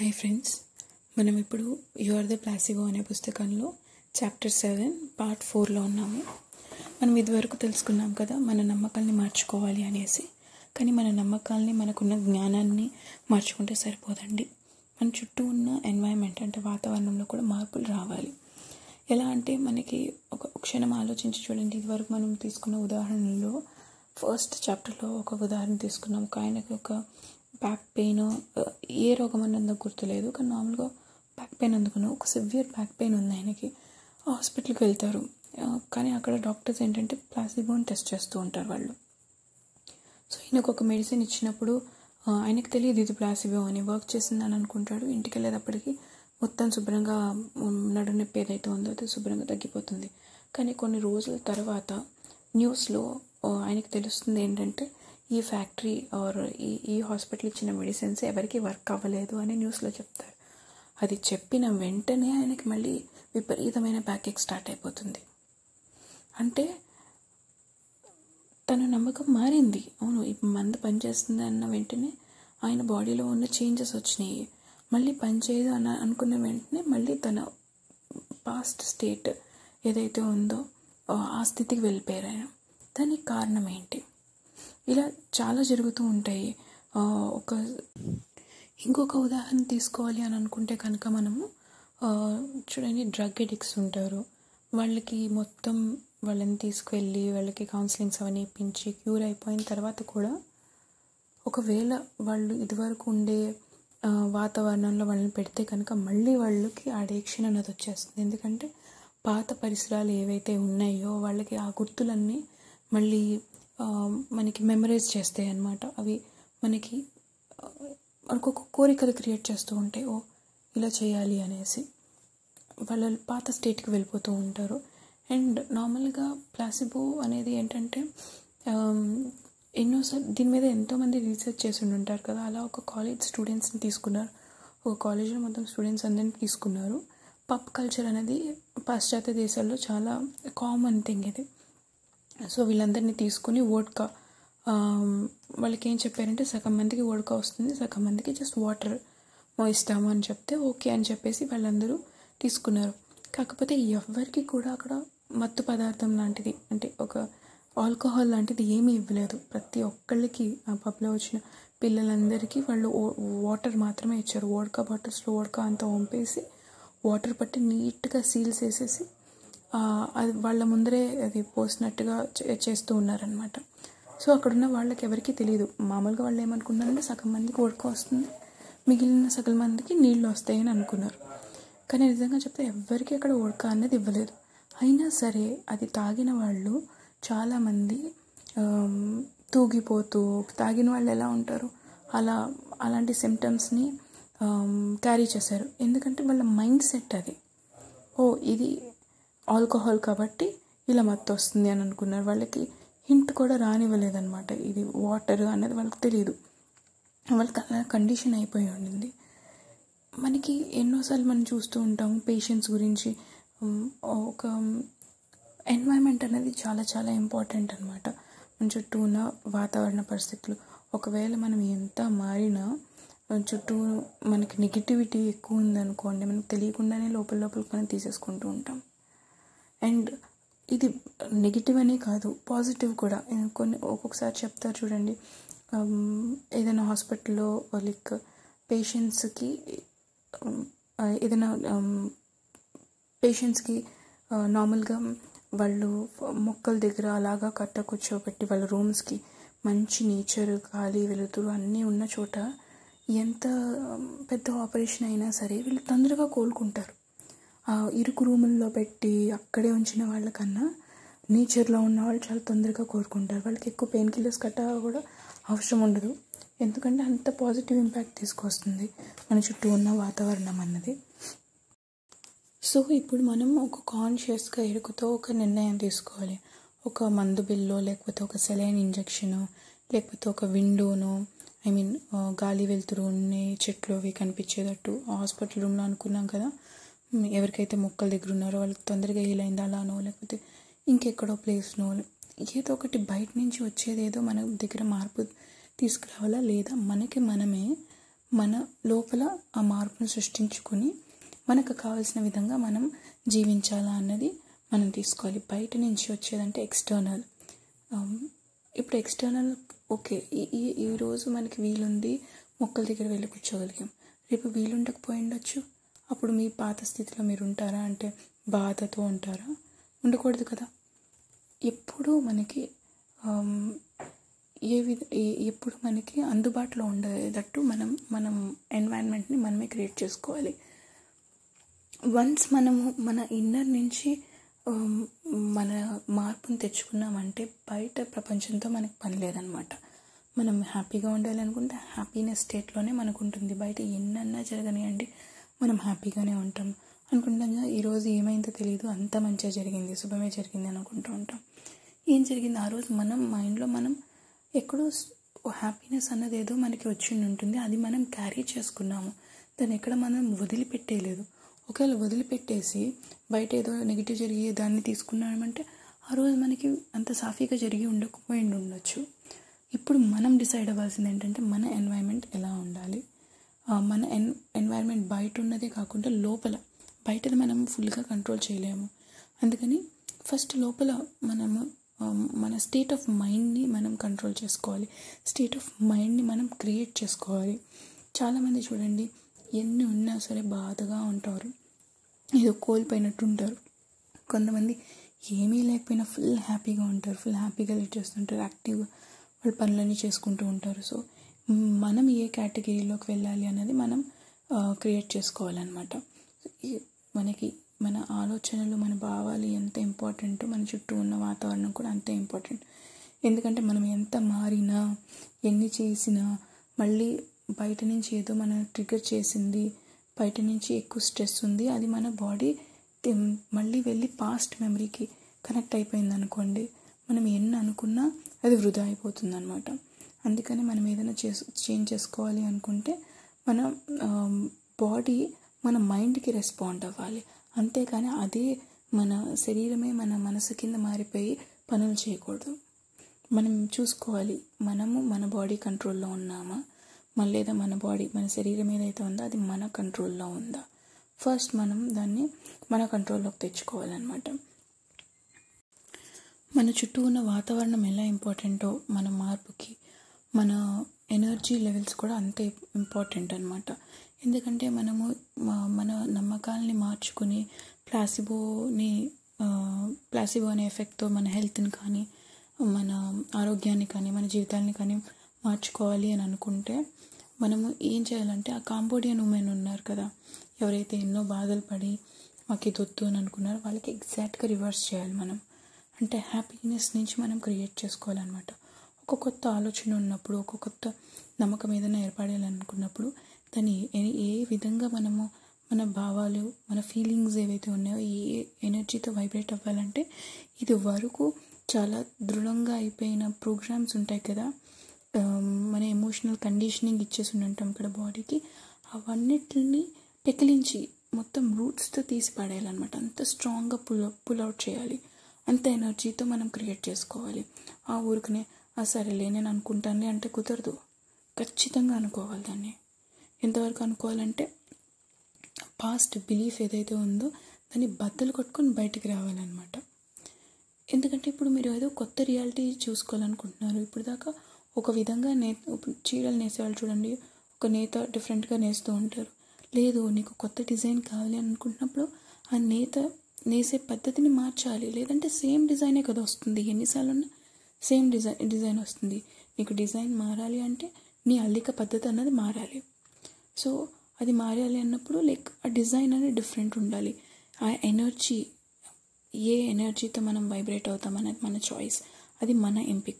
Hi friends మనం ఇప్పుడు you are the ప్లాసిగో అనే పుస్తకంలో చాప్టర్ సెవెన్ పార్ట్ ఫోర్లో ఉన్నాము. మనం ఇదివరకు తెలుసుకున్నాం కదా మన నమ్మకాల్ని మార్చుకోవాలి అనేసి. కానీ మన నమ్మకాల్ని మనకున్న జ్ఞానాన్ని మార్చుకుంటే సరిపోదండి. మన చుట్టూ ఉన్న ఎన్వైరన్మెంట్ అంటే వాతావరణంలో కూడా మార్పులు రావాలి. ఎలా అంటే మనకి ఒక క్షణం ఆలోచించి చూడండి. ఇదివరకు మనం తీసుకున్న ఉదాహరణలో ఫస్ట్ చాప్టర్లో ఒక ఉదాహరణ తీసుకున్నాం. ఒక ఆయనకి ఒక బ్యాక్ పెయిన్ uh, ఏ రోగం అన్నందుకు గుర్తులేదు కానీ నార్మల్గా బ్యాక్ పెయిన్ అందుకున్నాం ఒక సివియర్ బ్యాక్ పెయిన్ ఉంది ఆయనకి. హాస్పిటల్కి వెళ్తారు. కానీ అక్కడ డాక్టర్స్ ఏంటంటే ప్లాసిబోని టెస్ట్ చేస్తూ ఉంటారు వాళ్ళు. సో ఈయనకు ఒక మెడిసిన్ ఇచ్చినప్పుడు ఆయనకు తెలియదు ఇది ప్లాసిబో అని. వర్క్ చేసిందని అనుకుంటాడు. ఇంటికి వెళ్ళేటప్పటికి మొత్తం శుభ్రంగా ఉమ్, నడు నొప్పి ఏదైతే ఉందో అది శుభ్రంగా తగ్గిపోతుంది. కానీ కొన్ని రోజుల తర్వాత న్యూస్లో ఆయనకు తెలుస్తుంది ఏంటంటే ఈ ఫ్యాక్టరీ ఆర్ ఈ ఈ హాస్పిటల్ ఇచ్చిన మెడిసిన్స్ ఎవరికి వర్క్ అవ్వలేదు అని న్యూస్లో చెప్తారు. అది చెప్పిన వెంటనే ఆయనకి మళ్ళీ విపరీతమైన ప్యాకేజ్ స్టార్ట్ అయిపోతుంది. అంటే తన నమ్మకం మారింది. అవును ఇప్పుడు మందు పనిచేస్తుంది అన్న వెంటనే ఆయన బాడీలో ఉన్న చేంజెస్ వచ్చినాయి. మళ్ళీ పనిచేయదు అని అనుకున్న వెంటనే మళ్ళీ తన పాస్ట్ స్టేట్ ఏదైతే ఉందో ఆ ఆ స్థితికి వెళ్ళిపోయారు ఆయన. దానికి కారణం ఏంటి? ఇలా చాలా జరుగుతూ ఉంటాయి. ఒక ఇంకొక ఉదాహరణ తీసుకోవాలి అని అనుకుంటే కనుక మనము చూడండి డ్రగ్ ఎడిక్ట్స్ ఉంటారు. వాళ్ళకి మొత్తం వాళ్ళని తీసుకువెళ్ళి వాళ్ళకి కౌన్సిలింగ్స్ అవన్నీ ఇప్పించి క్యూర్ అయిపోయిన తర్వాత కూడా ఒకవేళ వాళ్ళు ఇదివరకు ఉండే వాతావరణంలో వాళ్ళని పెడితే కనుక మళ్ళీ వాళ్ళకి అడిక్షన్ అన్నది వచ్చేస్తుంది. ఎందుకంటే పాత పరిసరాలు ఏవైతే ఉన్నాయో వాళ్ళకి ఆ గుర్తులన్నీ మళ్ళీ మనకి మెమరైజ్ చేస్తాయి అన్నమాట. అవి మనకి మనకొక మనకు ఒక కోరికలు క్రియేట్ చేస్తూ ఉంటాయి ఓ ఇలా చేయాలి అనేసి. వాళ్ళ పాత స్టేట్కి వెళ్ళిపోతూ ఉంటారు. అండ్ నార్మల్గా ప్లాసిబో అనేది ఏంటంటే ఆమ్, ఎన్నోసార్లు దీని మీద ఎంతోమంది రీసెర్చ్ చేసి ఉంటారు కదా. అలా ఒక కాలేజ్ స్టూడెంట్స్ని తీసుకున్నారు. ఒక కాలేజ్లో మొత్తం స్టూడెంట్స్ అందరిని తీసుకున్నారు. పబ్ కల్చర్ అనేది పాశ్చాత్య దేశాల్లో చాలా కామన్ థింగ్ ఇది. సో వీళ్ళందరినీ తీసుకుని వోడ్కా వాళ్ళకి ఏం చెప్పారంటే సగం మందికి వోడ్కా వస్తుంది సగం మందికి జస్ట్ వాటర్ ఇస్తాము అని చెప్తే ఓకే అని చెప్పేసి వాళ్ళందరూ తీసుకున్నారు. కాకపోతే ఎవరికి కూడా అక్కడ మత్తు పదార్థం లాంటిది అంటే ఒక ఆల్కహాల్ లాంటిది ఏమీ ఇవ్వలేదు. ప్రతి ఒక్కళ్ళకి ఆ పబ్లో వచ్చిన పిల్లలందరికీ వాళ్ళు వాటర్ మాత్రమే ఇచ్చారు. వోడ్కా బాటిల్స్లో వోడ్కా అంతా వంపేసి వాటర్ పట్టి నీట్గా సీల్స్ వేసేసి అది వాళ్ళ ముందరే అది పోసినట్టుగా చే- చేస్తూ ఉన్నారనమాట సో అక్కడున్న వాళ్ళకి ఎవరికీ తెలియదు మామూలుగా వాళ్ళు ఏమనుకున్నారంటే సగం మందికి ఉడక వస్తుంది మిగిలిన సగం మందికి నీళ్ళు వస్తాయని అనుకున్నారు. కానీ నిజంగా చెప్తే ఎవ్వరికీ అక్కడ ఉడక అనేది ఇవ్వలేదు. అయినా సరే అది తాగిన వాళ్ళు చాలామంది తూగిపోతూ తాగిన వాళ్ళు ఎలా ఉంటారు? అలా అలాంటి సిమ్టమ్స్ని క్యారీ చేశారు. ఎందుకంటే వాళ్ళ మైండ్ సెట్ అది. ఓ ఇది ఆల్కహాల్ కాబట్టి ఇలా మత్తు వస్తుంది అని అనుకున్నారు. వాళ్ళకి హింట్ కూడా రానివ్వలేదన్నమాట. ఇది వాటర్ అనేది వాళ్ళకి తెలియదు వాళ్ళకి అలా కండిషన్ అయిపోయి ఉండింది. మనకి ఎన్నోసార్లు మనం చూస్తూ ఉంటాం పేషెంట్స్ గురించి. ఒక ఎన్వైరన్మెంట్ అనేది చాలా చాలా ఇంపార్టెంట్ అనమాట మన చుట్టూ ఉన్న వాతావరణ పరిస్థితులు. ఒకవేళ మనం ఎంత మారినా చుట్టూ మనకి నెగిటివిటీ ఎక్కువ ఉందనుకోండి మనకు తెలియకుండానే లోపల లోపల మనం తీసేసుకుంటూ ఉంటాం. అండ్ ఇది నెగిటివ్ అనే కాదు పాజిటివ్ కూడా. కొన్ని ఒక్కొక్కసారి చెప్తారు చూడండి. ఏదైనా హాస్పిటల్లో లైక్ పేషెంట్స్కి ఏదైనా పేషెంట్స్కి నార్మల్గా వాళ్ళు మొక్కల దగ్గర అలాగా కట్ట కూర్చోబెట్టి వాళ్ళ రూమ్స్కి మంచి నేచర్ గాలి వెలుతురు అన్నీ ఉన్న చోట ఎంత పెద్ద ఆపరేషన్ అయినా సరే వీళ్ళు తొందరగా కోలుకుంటారు. ఇరుకు రూముల్లో పెట్టి అక్కడే ఉంచిన వాళ్ళకన్నా నేచర్లో ఉన్న వాళ్ళు చాలా తొందరగా కోరుకుంటారు వాళ్ళకి ఎక్కువ పెయిన్ కిల్లర్స్ కట్ట కూడా అవసరం ఉండదు. ఎందుకంటే అంత పాజిటివ్ ఇంపాక్ట్ తీసుకొస్తుంది మన చుట్టూ ఉన్న వాతావరణం అన్నది. సో ఇప్పుడు మనం ఒక కాన్షియస్గా ఎరుకుతో ఒక నిర్ణయం తీసుకోవాలి. ఒక మందు బిల్లో లేకపోతే ఒక సెలైన్ ఇంజెక్షను లేకపోతే ఒక విండోను ఐ మీన్ గాలి వెలుతురు ఉన్నాయి చెట్లు అవి కనిపించేటట్టు హాస్పిటల్ రూమ్లో అనుకున్నాం కదా ఎవరికైతే మొక్కల దగ్గర ఉన్నారో వాళ్ళకి తొందరగా హీల్ అలానో లేకపోతే ఇంకెక్కడో ప్లేస్నో ఏదో ఒకటి బయట నుంచి వచ్చేది ఏదో మన దగ్గర మార్పు తీసుకురావాలా? లేదా మనకి మనమే మన లోపల ఆ మార్పును సృష్టించుకొని మనకు కావాల్సిన విధంగా మనం జీవించాలా అన్నది మనం తీసుకోవాలి. బయట నుంచి వచ్చేదంటే ఎక్స్టర్నల్ um, ఇప్పుడు ఎక్స్టర్నల్ ఓకే ఈ ఈ ఈరోజు మనకి వీలుంది మొక్కల దగ్గర వెళ్ళి కూర్చోగలిగాం. రేపు వీలుండకపోయి ఉండొచ్చు. అప్పుడు మీ పాత స్థితిలో మీరు ఉంటారా అంటే బాధతో ఉంటారా? ఉండకూడదు కదా. ఎప్పుడు మనకి ఏ విధ ఎప్పుడు మనకి అందుబాటులో ఉండేటట్టు మనం మనం ఎన్వైరన్మెంట్ని మనమే క్రియేట్ చేసుకోవాలి. వన్స్ మనము మన ఇన్నర్ నుంచి మన మార్పును తెచ్చుకున్నామంటే బయట ప్రపంచంతో మనకు పని లేదనమాట. మనం హ్యాపీగా ఉండాలనుకుంటే హ్యాపీనెస్ స్టేట్లోనే మనకు ఉంటుంది బయట ఎన్నన్నా జరగనియండి. మనం హ్యాపీగానే ఉంటాం. అనుకుంటాం ఈరోజు ఏమైందో తెలియదు అంత మంచిగా జరిగింది శుభమే జరిగింది అనుకుంటూ ఉంటాం. ఏం జరిగింది? ఆ రోజు మనం మైండ్లో మనం ఎక్కడో హ్యాపీనెస్ అన్నది ఏదో మనకి వచ్చి ఉంటుంది. అది మనం క్యారీ చేసుకున్నాము. దాన్ని ఎక్కడ మనం వదిలిపెట్టేయలేదు ఒకవేళ వదిలిపెట్టేసి బయట ఏదో నెగిటివ్ జరిగి దాన్ని తీసుకున్నామంటే ఆ రోజు మనకి అంత సాఫీగా జరిగి ఉండకపోయి ఉండొచ్చు ఇప్పుడు మనం డిసైడ్ అవ్వాల్సింది ఏంటంటే మన ఎన్వైరన్మెంట్ ఎలా ఉండాలి? మన ఎన్ ఎన్వైరన్మెంట్ బయట ఉన్నదే కాకుండా లోపల బయటది మనం ఫుల్గా కంట్రోల్ చేయలేము. అందుకని ఫస్ట్ లోపల మనము మన స్టేట్ ఆఫ్ మైండ్ని మనం కంట్రోల్ చేసుకోవాలి. స్టేట్ ఆఫ్ మైండ్ని మనం క్రియేట్ చేసుకోవాలి. చాలామంది చూడండి ఎన్ని ఉన్నా సరే బాధగా ఉంటారు. ఏదో కోల్పోయినట్టు ఉంటారు కొంతమంది ఏమీ లేకపోయినా ఫుల్ హ్యాపీగా ఉంటారు. ఫుల్ హ్యాపీగా లీడ్ చేస్తుంటారు. యాక్టివ్గా వాళ్ళు పనులన్నీ చేసుకుంటూ ఉంటారు. సో మనం ఏ కేటగిరీలోకి వెళ్ళాలి అన్నది మనం క్రియేట్ చేసుకోవాలన్నమాట. మనకి మన ఆలోచనలు మన భావాలు ఎంత ఇంపార్టెంటో మన చుట్టూ ఉన్న వాతావరణం కూడా అంతే ఇంపార్టెంట్. ఎందుకంటే మనం ఎంత మారినా ఎన్ని చేసినా మళ్ళీ బయట నుంచి ఏదో మన ట్రిగర్ చేసింది బయట నుంచి ఎక్కువ స్ట్రెస్ ఉంది అది మన బాడీ మళ్ళీ వెళ్ళి పాస్ట్ మెమరీకి కనెక్ట్ అయిపోయింది అనుకోండి మనం ఎన్ని అనుకున్నా అది వృధా అయిపోతుంది అనమాట అందుకని మనం ఏదైనా చేసు చేంజ్ చేసుకోవాలి అనుకుంటే మన బాడీ మన మైండ్కి రెస్పాండ్ అవ్వాలి. అంతేకాని అదే మన శరీరమే మన మనసు కింద మారిపోయి పనులు చేయకూడదు. మనం చూసుకోవాలి మనము మన బాడీ కంట్రోల్లో ఉన్నామా? మన లేదా మన బాడీ మన శరీరం ఏదైతే ఉందో అది మన కంట్రోల్లో ఉందా? ఫస్ట్ మనం దాన్ని మన కంట్రోల్లోకి తెచ్చుకోవాలన్నమాట. మన చుట్టూ ఉన్న వాతావరణం ఎలా ఇంపార్టెంటో మన మార్పుకి మన ఎనర్జీ లెవెల్స్ కూడా అంతే ఇంపార్టెంట్ అనమాట ఎందుకంటే మనము మన నమ్మకాలని మార్చుకుని ప్లాసిబోని ప్లాసిబో అనే ఎఫెక్ట్తో మన హెల్త్ని కానీ మన ఆరోగ్యాన్ని కానీ మన జీవితాన్ని కానీ మార్చుకోవాలి అని అనుకుంటే మనము ఏం చేయాలంటే ఆ కాంబోడియన్ ఉమెన్ ఉన్నారు కదా ఎవరైతే ఎన్నో బాధలు పడి మాకు ఇది వద్దు అని అనుకున్నారో వాళ్ళకి ఎగ్జాక్ట్గా రివర్స్ చేయాలి మనం. అంటే హ్యాపీనెస్ నుంచి మనం క్రియేట్ చేసుకోవాలన్నమాట. ఒక కొత్త ఆలోచన ఉన్నప్పుడు ఒక కొత్త నమ్మకం ఏదైనా ఏర్పడాలనుకున్నప్పుడు దాన్ని ఏ విధంగా మనము మన భావాలు మన ఫీలింగ్స్ ఏవైతే ఉన్నాయో ఏ ఎనర్జీతో వైబ్రేట్ అవ్వాలంటే ఇది వరకు చాలా దృఢంగా అయిపోయిన ప్రోగ్రామ్స్ ఉంటాయి కదా. మన ఎమోషనల్ కండిషనింగ్ ఇచ్చేసి ఉంటాం ఇక్కడ బాడీకి అవన్నిటిని పెకిలించి మొత్తం రూట్స్తో తీసి పడేయాలన్నమాట. అంత స్ట్రాంగ్గా పుల్ పుల్ అవుట్ చేయాలి. అంత ఎనర్జీతో మనం క్రియేట్ చేసుకోవాలి. ఆ ఊరికనే సరేలే నేను అనుకుంటానులే అంటే కుదరదు. ఖచ్చితంగా అనుకోవాలి దాన్ని. ఎంతవరకు అనుకోవాలంటే పాస్ట్ బిలీఫ్ ఏదైతే ఉందో దాన్ని బద్దలు కొట్టుకొని బయటికి రావాలన్నమాట. ఎందుకంటే ఇప్పుడు మీరు ఏదో కొత్త రియాలిటీ చూసుకోవాలనుకుంటున్నారు. ఇప్పుడు దాకా ఒక విధంగా నే చీరలు నేసేవాళ్ళు చూడండి ఒక నేత డిఫరెంట్గా నేస్తూ ఉంటారు. లేదు నీకు కొత్త డిజైన్ కావాలి అని అనుకుంటున్నప్పుడు ఆ నేత నేసే పద్ధతిని మార్చాలి. లేదంటే సేమ్ డిజైనే కదా వస్తుంది. ఎన్నిసార్లు ఉన్నా సేమ్ డిజైన్ డిజైన్ వస్తుంది. నీకు డిజైన్ మారాలి అంటే నీ అల్లిక పద్ధతి అన్నది మారాలి. సో అది మారాలి అన్నప్పుడు లైక్ ఆ డిజైన్ అనేది డిఫరెంట్ ఉండాలి. ఆ ఎనర్జీ ఏ ఎనర్జీతో మనం వైబ్రేట్ అవుతాం అనేది మన చాయిస్ అది మన ఎంపిక.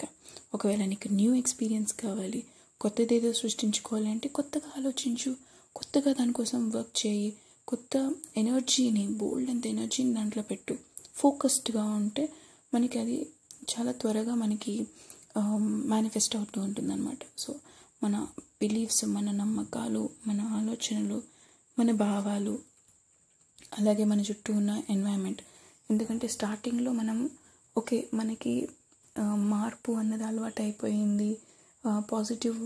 ఒకవేళ నీకు న్యూ ఎక్స్పీరియన్స్ కావాలి కొత్తది ఏదో సృష్టించుకోవాలి అంటే కొత్తగా ఆలోచించు. కొత్తగా దానికోసం వర్క్ చేయి. కొత్త ఎనర్జీని బోల్డ్ అంత ఎనర్జీని దాంట్లో పెట్టు. ఫోకస్డ్గా ఉంటే మనకి అది చాలా త్వరగా మనకి మేనిఫెస్ట్ అవుతూ ఉంటుందన్నమాట. సో మన బిలీఫ్స్ మన నమ్మకాలు మన ఆలోచనలు మన భావాలు అలాగే మన చుట్టూ ఉన్న ఎన్వైరన్మెంట్ ఎందుకంటే స్టార్టింగ్లో మనం ఓకే మనకి మార్పు అన్నది అలవాటు అయిపోయింది పాజిటివ్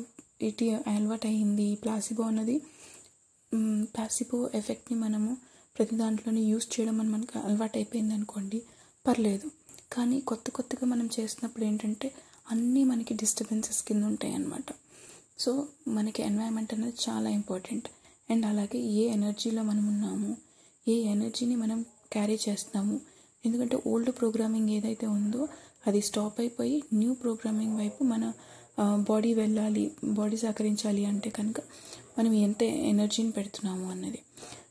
ఇటీ అలవాటు అయింది ప్లాసిబో అన్నది ప్లాసిబో ఎఫెక్ట్ని మనము ప్రతి దాంట్లోనే యూస్ చేయడం అని మనకు అలవాటు అయిపోయింది అనుకోండి పర్లేదు. కానీ కొత్త కొత్తగా మనం చేసినప్పుడు ఏంటంటే అన్నీ మనకి డిస్టర్బెన్సెస్ కింద ఉంటాయి అన్నమాట. సో మనకి ఎన్వైరన్మెంట్ అనేది చాలా ఇంపార్టెంట్ అండ్ అలాగే ఏ ఎనర్జీలో మనం ఉన్నాము ఏ ఎనర్జీని మనం క్యారీ చేస్తున్నాము ఎందుకంటే ఓల్డ్ ప్రోగ్రామింగ్ ఏదైతే ఉందో అది స్టాప్ అయిపోయి న్యూ ప్రోగ్రామింగ్ వైపు మన బాడీ వెళ్ళాలి బాడీ సహకరించాలి అంటే కనుక మనం ఎంత ఎనర్జీని పెడుతున్నాము అన్నది.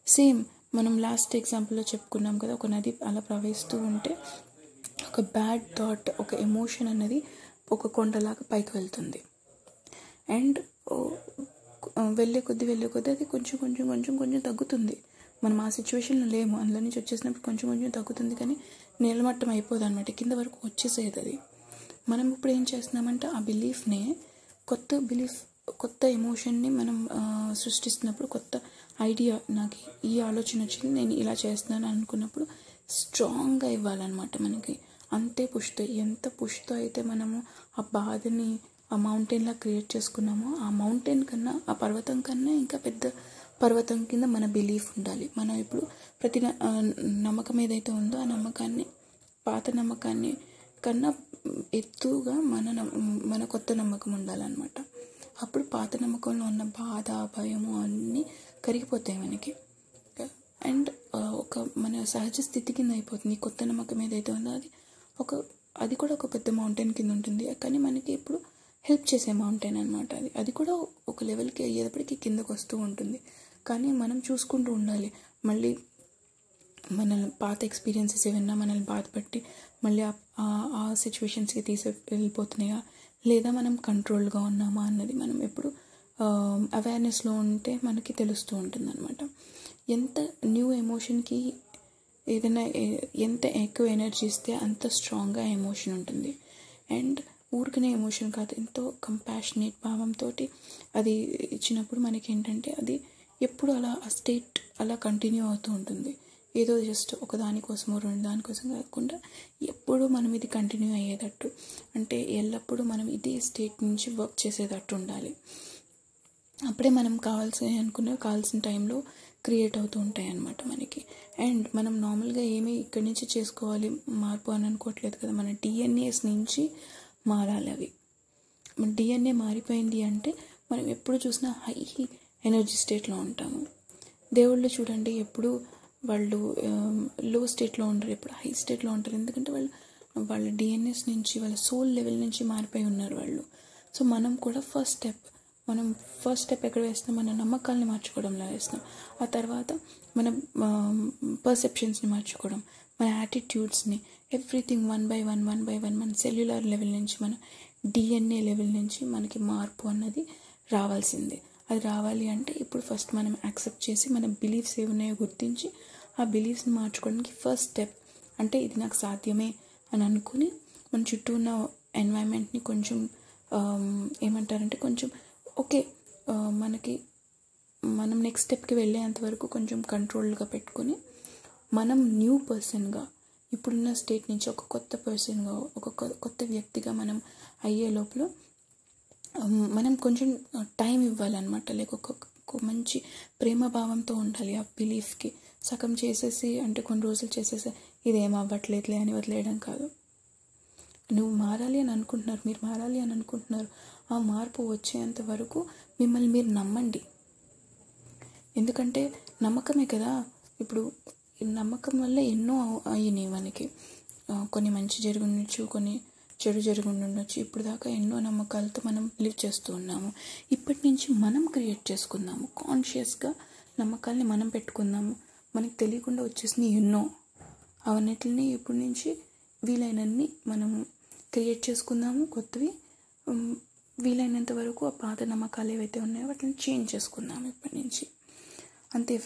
సేమ్ మనం లాస్ట్ ఎగ్జాంపుల్లో చెప్పుకున్నాం కదా ఒక నది అలా ప్రవహిస్తూ ఉంటే ఒక బ్యాడ్ థాట్ ఒక ఎమోషన్ అనేది ఒక కొండలాగా పైకి వెళ్తుంది. అండ్ వెళ్ళే కొద్ది వెళ్ళే కొద్ది అది కొంచెం కొంచెం కొంచెం కొంచెం తగ్గుతుంది. మనం ఆ సిచ్యువేషన్లో లేము. అందులో నుంచి వచ్చేసినప్పుడు కొంచెం కొంచెం తగ్గుతుంది కానీ నీలమట్టం అయిపోదు అనమాట కింద వరకు వచ్చేసేది అది. మనం ఇప్పుడు ఏం చేస్తున్నామంటే ఆ బిలీఫ్నే కొత్త బిలీఫ్ కొత్త ఎమోషన్ని మనం సృష్టిస్తున్నప్పుడు కొత్త ఐడియా నాకు ఈ ఆలోచన వచ్చింది నేను ఇలా చేస్తున్నాను అనుకున్నప్పుడు స్ట్రాంగ్గా ఇవ్వాలన్నమాట మనకి. అంతే పుష్తో ఎంత పుష్తో అయితే మనము ఆ బాధని ఆ మౌంటైన్లా క్రియేట్ చేసుకున్నామో ఆ మౌంటైన్ కన్నా ఆ పర్వతం కన్నా ఇంకా పెద్ద పర్వతం కింద మన బిలీఫ్ ఉండాలి. మనం ఇప్పుడు ప్రతి నమ్మకం ఏదైతే ఉందో ఆ నమ్మకాన్ని పాత నమ్మకాన్ని కన్నా ఎత్తుగా మన మన కొత్త నమ్మకం ఉండాలన్నమాట. అప్పుడు పాత నమ్మకంలో ఉన్న బాధ భయము అన్నీ కరిగిపోతాయి మనకి. అండ్ ఒక మన సహజ స్థితి కింద అయిపోతుంది. కొత్త నమ్మకం ఏదైతే ఉందో అది ఒక అది కూడా ఒక పెద్ద మౌంటైన్ కింద ఉంటుంది. కానీ మనకి ఇప్పుడు హెల్ప్ చేసే మౌంటైన్ అనమాట అది. అది కూడా ఒక లెవెల్కి అయ్యేటప్పటికి కిందకు వస్తూ ఉంటుంది. కానీ మనం చూసుకుంటూ ఉండాలి. మళ్ళీ మన పాత ఎక్స్పీరియన్సెస్ ఏమైనా మనల్ని బాధపట్టి మళ్ళీ ఆ సిచ్యువేషన్స్కి తీసే వెళ్ళిపోతున్నాయా? లేదా మనం కంట్రోల్గా ఉన్నామా అన్నది మనం ఎప్పుడు అవేర్నెస్లో ఉంటే మనకి తెలుస్తూ ఉంటుంది అనమాట ఎంత న్యూ ఎమోషన్కి ఏదైనా ఎంత ఎక్కువ ఎనర్జీ ఇస్తే అంత స్ట్రాంగ్గా ఎమోషన్ ఉంటుంది. అండ్ ఊరికనే ఎమోషన్ కాదు ఎంతో కంపాషనేట్ భావంతో అది ఇచ్చినప్పుడు మనకి ఏంటంటే అది ఎప్పుడు అలా ఆ స్టేట్ అలా కంటిన్యూ అవుతూ ఉంటుంది. ఏదో జస్ట్ ఒక దానికోసమో రెండు దానికోసం కాకుండా ఎప్పుడు మనం ఇది కంటిన్యూ అయ్యేటట్టు. అంటే ఎల్లప్పుడూ మనం ఇదే స్టేట్ నుంచి వర్క్ చేసేటట్టు ఉండాలి. అప్పుడే మనం కావాల్సిన అనుకున్న కావాల్సిన టైంలో క్రియేట్ అవుతూ ఉంటాయి అన్నమాట మనకి. అండ్ మనం నార్మల్గా ఏమీ ఇక్కడి నుంచి చేసుకోవాలి మార్పు అని అనుకోవట్లేదు కదా మన డిఎన్ఏస్ నుంచి మారాలి అవి. మన డిఎన్ఏ మారిపోయింది అంటే మనం ఎప్పుడు చూసినా హై ఎనర్జీ స్టేట్లో ఉంటాము. దేవుళ్ళు చూడండి ఎప్పుడు వాళ్ళు లో స్టేట్లో ఉంటారు ఎప్పుడు హై స్టేట్లో ఉంటారు. ఎందుకంటే వాళ్ళు వాళ్ళ డిఎన్ఎస్ నుంచి వాళ్ళ సోల్ లెవెల్ నుంచి మారిపోయి ఉన్నారు వాళ్ళు. సో మనం కూడా ఫస్ట్ స్టెప్ మనం ఫస్ట్ స్టెప్ ఎక్కడ వేస్తున్నాం మన నమ్మకాలని మార్చుకోవడంలో వేస్తాం. ఆ తర్వాత మన పర్సెప్షన్స్ని మార్చుకోవడం మన యాటిట్యూడ్స్ని everything one by one one by one మన సెల్యులర్ లెవెల్ నుంచి మన డిఎన్ఏ లెవెల్ నుంచి మనకి మార్పు అన్నది రావాల్సిందే. అది రావాలి అంటే ఇప్పుడు ఫస్ట్ మనం యాక్సెప్ట్ చేసి మన బిలీఫ్స్ ఏమున్నాయో గుర్తించి ఆ బిలీఫ్స్ని మార్చుకోవడానికి ఫస్ట్ స్టెప్ అంటే ఇది నాకు సాధ్యమే అని అనుకుని మన చుట్టూ ఉన్న ఎన్వైరన్మెంట్ని కొంచెం ఏమంటారంటే కొంచెం ఓకే మనకి మనం నెక్స్ట్ స్టెప్కి వెళ్ళేంత వరకు కొంచెం కంట్రోల్గా పెట్టుకొని మనం న్యూ పర్సన్గా ఇప్పుడున్న స్టేట్ నుంచి ఒక కొత్త పర్సన్గా ఒక కొత్త వ్యక్తిగా మనం అయ్యే లోపల మనం కొంచెం టైం ఇవ్వాలన్నమాట. లేక ఒక మంచి ప్రేమ భావంతో ఉండాలి ఆ బిలీఫ్కి సగం చేసేసి అంటే కొన్ని రోజులు చేసేసి ఇదేం అవ్వట్లేదులే అని వదిలేయడం కాదు. నువ్వు మారాలి అని అనుకుంటున్నారు మీరు మారాలి అని అనుకుంటున్నారు. ఆ మార్పు వచ్చేంత వరకు మిమ్మల్ని మీరు నమ్మండి. ఎందుకంటే నమ్మకమే కదా. ఇప్పుడు నమ్మకం వల్ల ఎన్నో అయినాయి మనకి. కొన్ని మంచి జరుగుండొచ్చు కొన్ని చెడు జరుగుండొచ్చు. ఇప్పుడు దాకా ఎన్నో నమ్మకాలతో మనం లివ్ చేస్తూ ఉన్నాము. ఇప్పటి నుంచి మనం క్రియేట్ చేసుకుందాము. కాన్షియస్గా నమ్మకాల్ని మనం పెట్టుకుందాము. మనకి తెలియకుండా వచ్చేసినాయి ఎన్నో. అవన్నిటిని ఇప్పటి నుంచి వీలైనన్ని మనము క్రియేట్ చేసుకుందాము. కొత్తవి వీలైనంత వరకు ఆ పాత నమ్మకాలు ఏవైతే ఉన్నాయో వాటిని చేంజ్ చేసుకుందాము ఇప్పటి నుంచి. అంతే